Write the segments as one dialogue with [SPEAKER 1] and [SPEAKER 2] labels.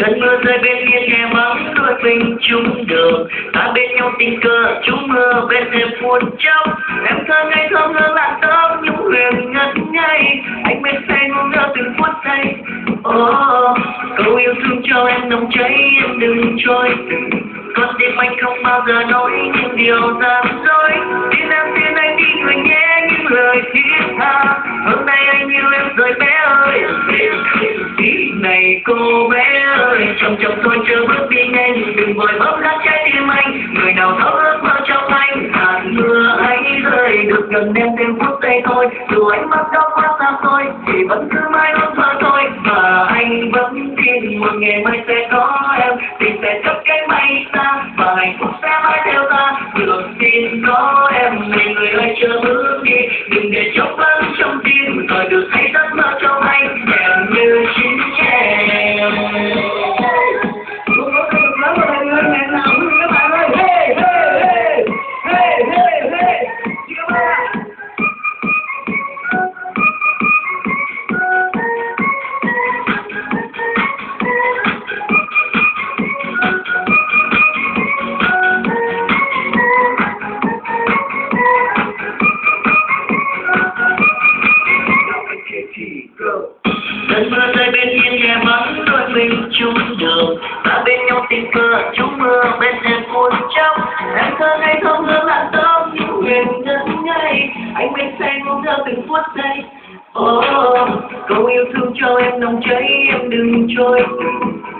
[SPEAKER 1] cơn mưa rơi bên hiên nghe vắng đôi mình chung đường. Ta bên nhau tình cờ chúng mơ bên em phút chốc Em thơ ngây thơ ngơ lặng tâm nhung huyền ngất ngây. Anh bên say ngu ngơ từng phút giây. Oh, câu yêu thương cho em nồng cháy em đừng trôi. Con tim anh không bao giờ nói những điều gian dối. Tin em tin anh đi người nhé những lời thiết tha. Hôm nay anh yêu em rồi bé ơi. Này cô bé người chồng chồng tôi chưa bước đi nhanh đừng vội bóp nát trái tim anh. Người nào thấu ước mơ trong anh. Hạt mưa ấy rơi được gần em thêm phút giây thôi. Dù ánh mắt đó quá xa xôi, thì vẫn cứ mãi ước mơ thôi và anh vẫn tin một ngày mai sẽ có em. Tình sẽ chấp cánh bay xa, và hạnh phúc sẽ mãi theo ta. Được tin có em này người ơi chưa bước đi. Đừng để chốc vắng mình chung đường. Ta bên nhau tình cờ chúng mưa bên em buồn trong Em thơ ngây thơ ngơ làn tâm những huyền ngân ngây. Anh bên say ngô thơ từng phút giây. Oh, câu yêu thương cho em nồng cháy em đừng trôi.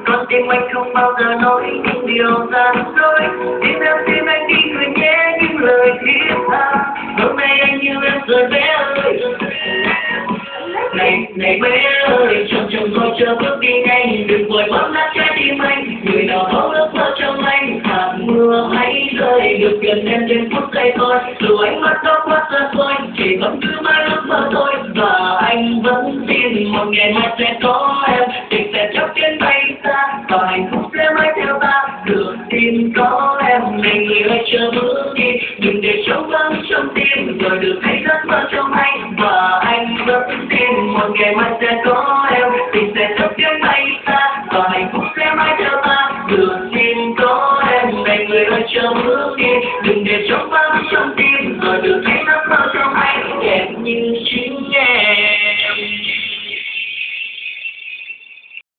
[SPEAKER 1] Con tim anh không bao giờ nói những điều gian dối. Tim em tim anh đi người nhé những lời thiết tha. Hôm nay anh yêu em rồi bé ơi. Này này bé ơi chồng chồng tôi chưa bước đi nhanh đừng vội bóp nát trái tim anh. Người nào có ước mơ trong anh, hạt mưa hãy rơi, được gần em trên phút giây thôi. Dù ánh mắt đó quá xa xôi, chỉ vẫn cứ mãi ước mơ thôi. Và anh vẫn tin một ngày mai sẽ có em. Tình sẽ chấp trên bay xa và hạnh phúc sẽ mãi theo ta. Được tin có em này người ơi chờ bước đi. Đừng để trống vắng trong tim, rồi được thấy giấc mơ trong anh. Và anh vẫn tin một ngày mai sẽ có em. Tình sẽ chấp biến bay xa người ơi chớ bước đi đừng để trong